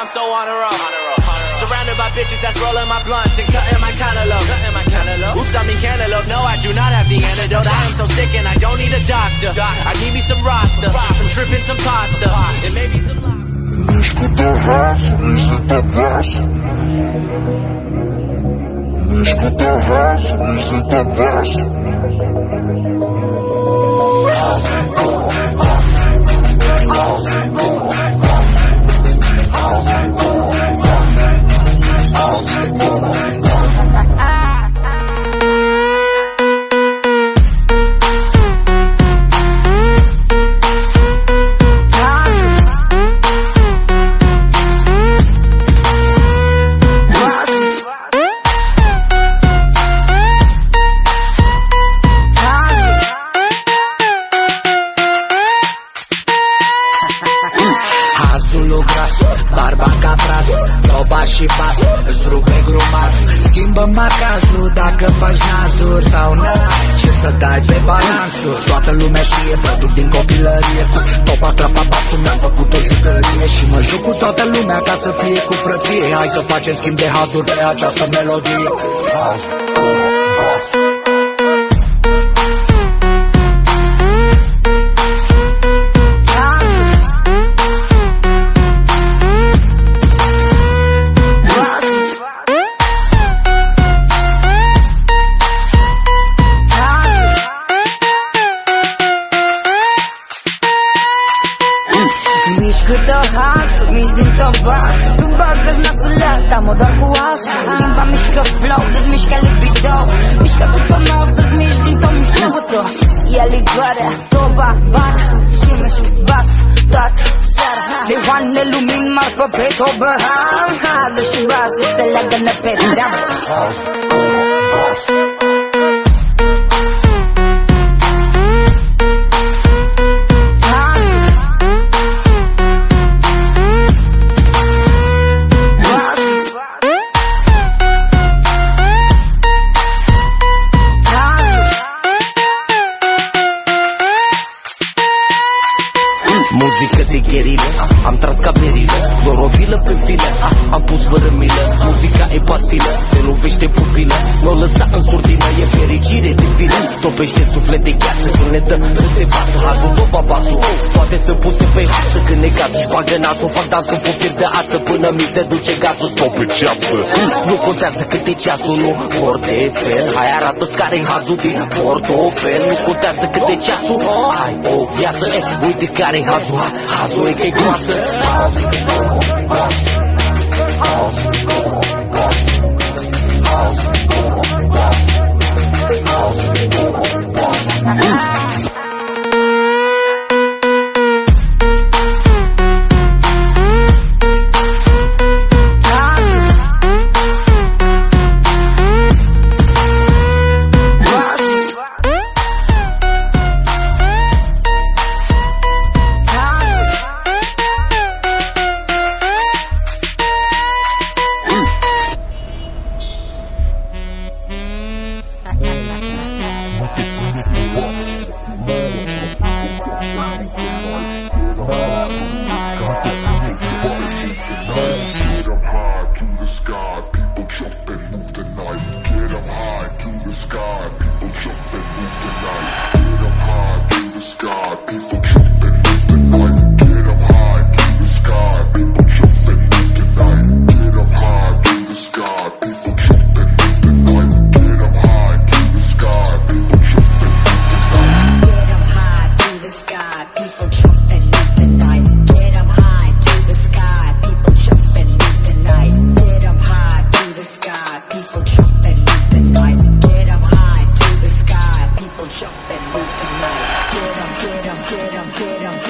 I'm so on a roll. Surrounded by bitches that's rolling my blunts and cutting my cantaloupe. Oops, I mean cantaloupe. No, I do not have the antidote. I am so sick and I don't need a doctor. I need me some Rasta, some shrimp and some pasta, and maybe some. Escuta îți rupe grumas Schimbă marcazul dacă faci nazuri sau nu Ce să dai pe balansuri Toată lumea știe, mă duc din copilărie. Cu topa, clapa, basul, mi-am făcut o jucărie. Și mă juc cu toată lumea ca să fie cu frăție. Hai să facem schimb de hazuri pe această melodie. Haz, Zlitowasz Głęboko z nas lata, modarku aż Limba myśka flow, to z myśka libido Myśka tylko nosa, z myśli to myśla, bo to Ja ligorę, to babar Siemyszk, basz, tak, sara Lewane lumin, marfa, peto, baham Hazo, shibazo, selaga na pedam Basz, basz, basz Muzică de gherilă, am tras ca berilă Clorovilă pe filă, am pus fără milă Muzica e pastilă, te lovește pupilă Nu o lăsa Topește suflet de gheață când ne dă peste față. Hazul tot babasul, toate sunt puse pe hață Când ne gazul și bagă nasul, fac dansul cu fir de ață Până mi se duce gazul, stop pe ceață. Nu contează cât e ceasul, nu portefel Hai arată-ți care e hazul din portofel. Nu contează cât e ceasul, ai o viață. E, Uite care e hazul, ha, hazul e că e groasă. House, Get up high to the sky, people jump and move tonight. Get up high to the sky, people. 这样